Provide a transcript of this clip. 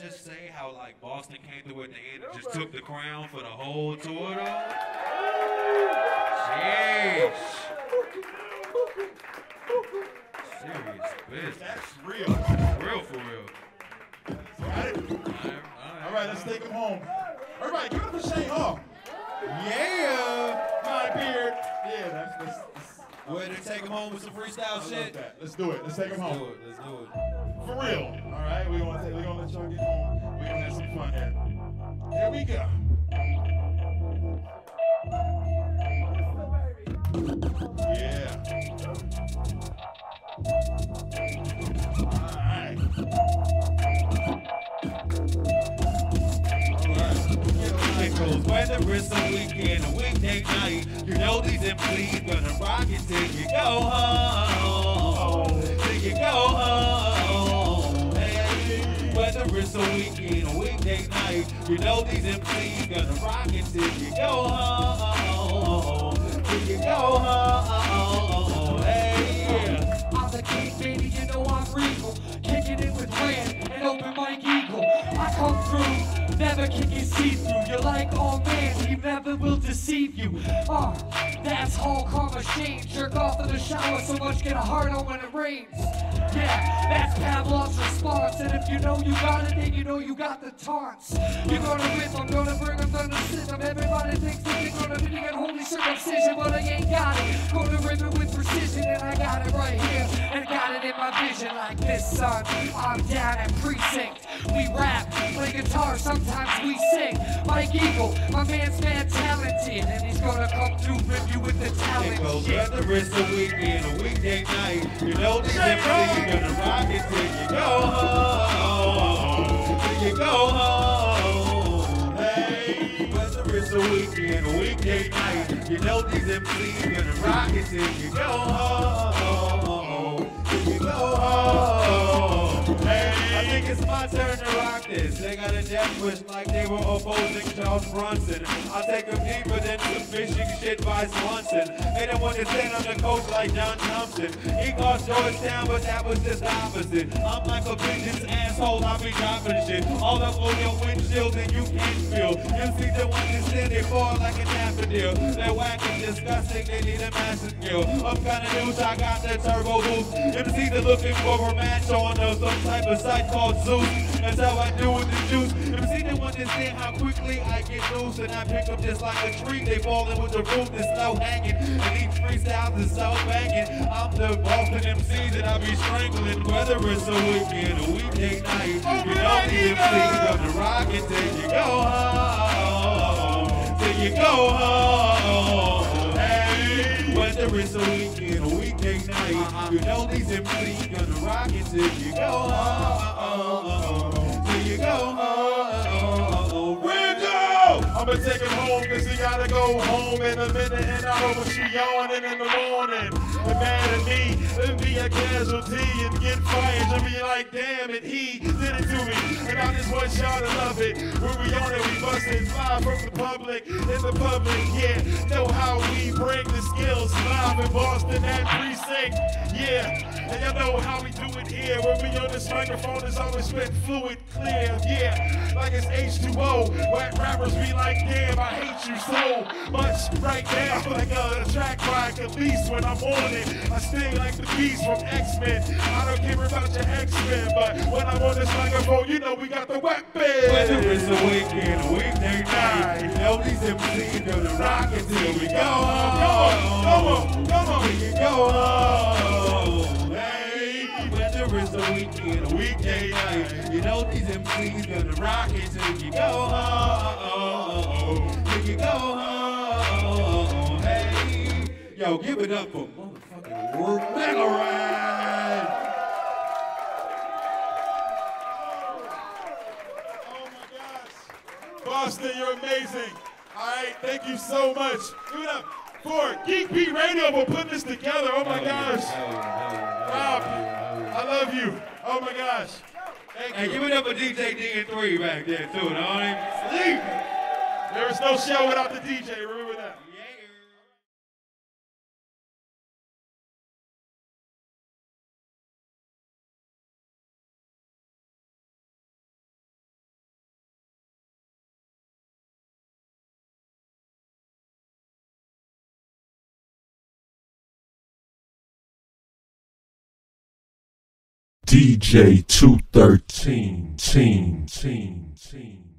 just say how like Boston came through at the end and just took the crown for the whole tour though? Jeez. Serious business. That's real. Real for real. Got it? All right, let's take him home. Everybody, give it up for Shane Hall. Yeah. My beard. Yeah, that's, that's, that's Ready to take him home with some freestyle I love shit? that. Let's do it. Let's take him Let's do it. Let's do it. For real. All right, we're gonna we're gonna let y'all get home. We're gonna have some fun here. Here we go. Whether it's a weekend or weekday night. You know these MCs gonna rock it till you go home. Till you go home. It's a weekend or weekday night. You know these MCs gonna rock it till you go home. Till you go home. Hey. I'm the king, baby, you know I'm regal. Kicking it with Rand and Open Mike Eagle. I come through, never can you see through. You're like, oh man, he never will deceive you. Uh, that's Hulk karma shame. Jerk off in the shower so much, get a hard on when it rains. Yeah, that's Pavlov's response. And if you know you got it, then you know you got the taunts. You're gonna rip, I'm gonna bring them the system. Everybody thinks that they're gonna be an holy circumcision, but I ain't got it. Gonna rip it with precision, and I got it right here. In my vision like this, son. I'm down at precinct. We rap, play guitar, sometimes we sing. Mike Eagle, my man's man talented, and he's gonna come through, rip you with the It talent. goes shit. whether it's a weekend or weekday night. You know these MCs gonna rock it till you go home. Till you go home. Hey, whether it's a weekend or weekday night. You know these MCs gonna rock it till you go home. Go. Hey, I think it's my turn to rock this. They got a death wish like they were opposing Charles Bronson. I'll take them deeper than some fishing shit by Swanson. They don't want to stand on the coast like John Thompson. He caused Georgetown, but that was just opposite. I'm like a vengeance asshole, I be dropping shit. All up on your windshield and you can't feel. You see the stand they fall like a daffodil. They're whack and disgusting, they need a massive skill. I'm kinda news, I got that turbo boost. MCs are looking for a match on uh, some type of site called Zeus. That's how I do with the juice. MC they understand how quickly I get loose and I pick up just like a tree. They fall in with the roof that's slow hanging. And each freestyle is so banging. I'm the Boston MC that I be strangling. Whether it's a weekend or weekday night. You know the MCs of the rock it till you go home. You go home. Hey, whether it's a weekend or weekday night. Uh-huh. You know these MCs gonna rock it till you go home. Till you go home. Window! I'ma take him home cause he gotta go home in a minute and I hope she yawning in the morning. And mad at me, and be a casualty and get fired and be like, damn it, he just want y'all to love it. When we on it, we bustin' live from the public. In the public, yeah, know how we bring the skills live in Boston at precinct. Yeah, and y'all know how we do it here. When we on this microphone, it's always spit fluid clear. Yeah, like it's H2O. Whack rappers be like, damn, I hate you so much right now. Like a track rock, at least when I'm on it. I sting like the beast from X-Men. I don't care about your X-Men, but when I'm on this microphone, you know we got the weapon. Whether it's a weekend or weekday night, you know these MCs gonna rock it till we go home. Come on, come on. Till you go home. Hey, whether it's a weekend or weekday you know these MCs gonna rock it till you go home. Till you go home. Hey, yo, give it up for motherfucking Work Mega Ride. Oh my gosh. Boston, you're amazing. All right, thank you so much. Give it up for GeekBeat Radio for putting this together. Oh my gosh. Rob, I love you. Oh my gosh. Hey, give it up for DJ DN3 back there too. Don't even sleep. There is no show without the DJ. Remember DJ 213 team team team